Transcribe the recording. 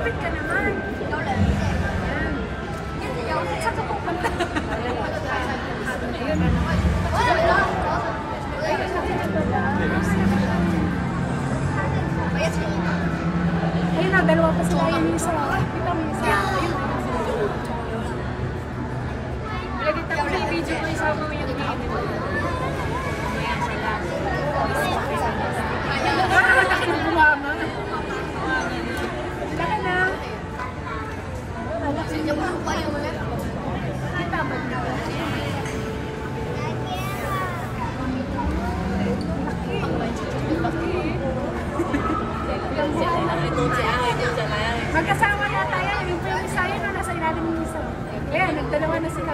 Sa ko pupunta. Ayun na. Kita video ko isa mo Magkasama yata yan. Yung Bisaya na nasa ilalim ng isa. Ayan, nagdalawa na sila.